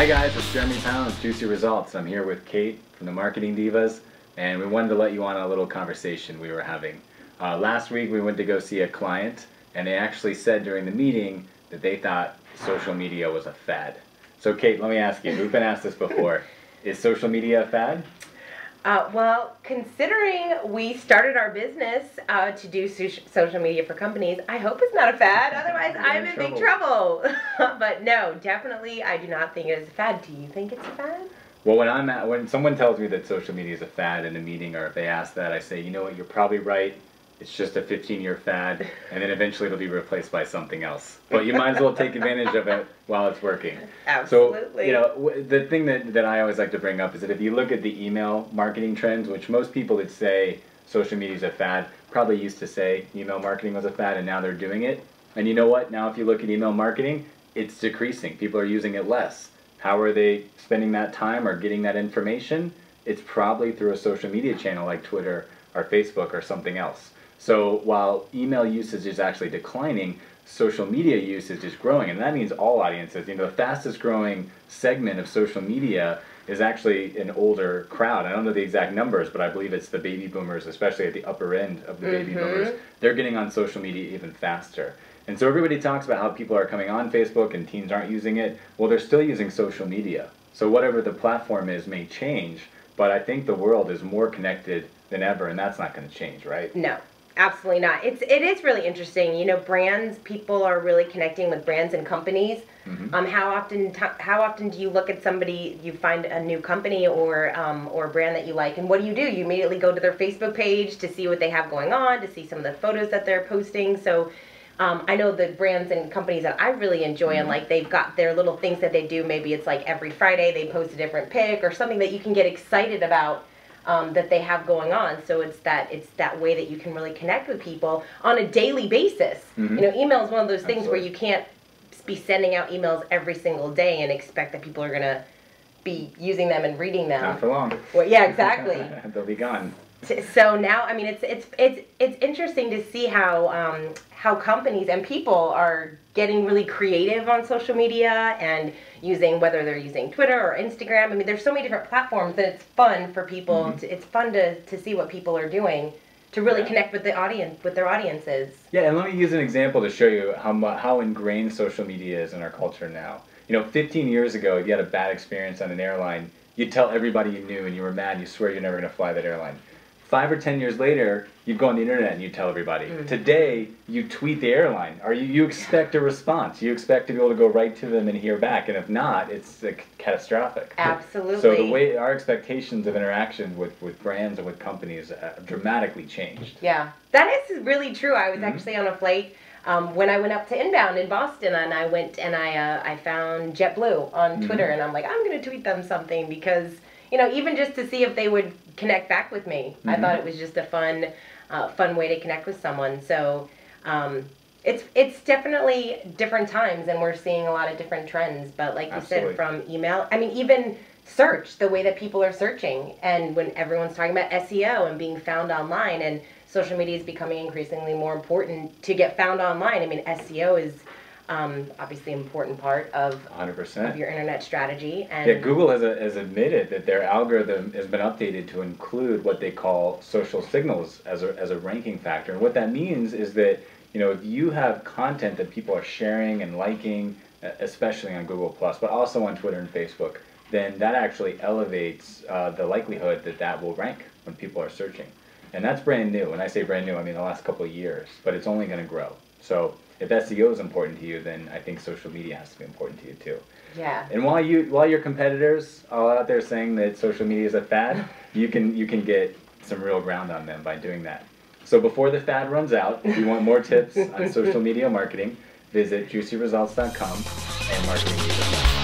Hi guys, it's Jeremy Pound with Juicy Results. I'm here with Kate from the Marketing Divas, and we wanted to let you on a little conversation we were having. Uh, last week we went to go see a client, and they actually said during the meeting that they thought social media was a fad. So Kate, let me ask you, we've been asked this before, is social media a fad? Uh, well, considering we started our business uh, to do so- social media for companies, I hope it's not a fad. Otherwise, I'm in in big trouble. but no, definitely, I do not think it is a fad. Do you think it's a fad? Well, when I'm at, when someone tells me that social media is a fad in a meeting, or if they ask that, I say, you know what, you're probably right. It's just a 15-year fad, and then eventually it'll be replaced by something else. But you might as well take advantage of it while it's working. Absolutely. So, you know, the thing that, that I always like to bring up is that if you look at the email marketing trends, which most people that say social media is a fad probably used to say email marketing was a fad, and now they're doing it. And you know what? Now, if you look at email marketing, it's decreasing. People are using it less. How are they spending that time or getting that information? It's probably through a social media channel like Twitter or Facebook or something else. So while email usage is actually declining, social media usage is growing, and that means all audiences. You know, the fastest growing segment of social media is actually an older crowd. I don't know the exact numbers, but I believe it's the baby boomers, especially at the upper end of the baby mm-hmm. boomers. They're getting on social media even faster. And so everybody talks about how people are coming on Facebook and teens aren't using it. Well, they're still using social media. So whatever the platform is may change, but I think the world is more connected than ever, and that's not going to change, right? No, absolutely not. It's it is really interesting. You know, brands, people are really connecting with brands and companies. Mhm. Um, how often how often do you look at somebody, you find a new company or um, or brand that you like, and what do you do? You immediately go to their Facebook page to see what they have going on, to see some of the photos that they're posting. So. Um, I know the brands and companies that I really enjoy, and like they've got their little things that they do. Maybe it's like every Friday they post a different pic or something that you can get excited about um, that they have going on. So it's that it's that way that you can really connect with people on a daily basis. Mhm. You know, email is one of those things where you can't be sending out emails every single day and expect that people are gonna be using them and reading them. Not for long. Well, yeah, exactly. They'll be gone. So now i mean it's it's it's it's interesting to see how um, how companies and people are getting really creative on social media and using whether they're using twitter or instagram i mean there's so many different platforms that it's fun for people Mhm. to, it's fun to, to see what people are doing to really Yeah. connect with the audience with their audiences Yeah, and let me use an example to show you how how ingrained social media is in our culture now. You know, 15 years ago, if you had a bad experience on an airline, you'd tell everybody you knew, and you were mad. You swear you're never going to fly that airline. Five or 10 years later, you'd go on the internet and you tell everybody. Mhm. Today, you tweet the airline, or you, you expect a response. You expect to be able to go right to them and hear back, and if not, it's catastrophic. absolutely So the way our expectations of interaction with, with brands and with companies uh, dramatically changed. Yeah, that is really true. I was Mhm. actually on a flight um, when I went up to inbound in Boston, and I went and I uh, I found JetBlue on Mhm. Twitter, and I'm like, I'm gonna tweet them something because you know even just to see if they would connect back with me. I Mhm. thought it was just a fun uh, fun way to connect with someone. So. Um, it's it's definitely different times, and we're seeing a lot of different trends. But like you Absolutely. said, from email, I mean, even search, the way that people are searching, and when everyone's talking about SEO and being found online, and social media is becoming increasingly more important to get found online. I mean, SEO is um, obviously an important part of, 100%. of your internet strategy. And Yeah, Google has, has admitted that their algorithm has been updated to include what they call social signals as a, as a ranking factor. And what that means is that, you know, if you have content that people are sharing and liking, especially on Google Plus, but also on Twitter and Facebook, then that actually elevates uh, the likelihood that that will rank when people are searching. And that's brand new. When I say brand new, I mean the last couple of years, but it's only going to grow. So if SEO is important to you, then I think social media has to be important to you too. yeah, And while you while your competitors are out there saying that social media is a fad, you can you can get some real ground on them by doing that. So before the fad runs out, if you want more tips on social media marketing, visit juicyresults.com and marketing.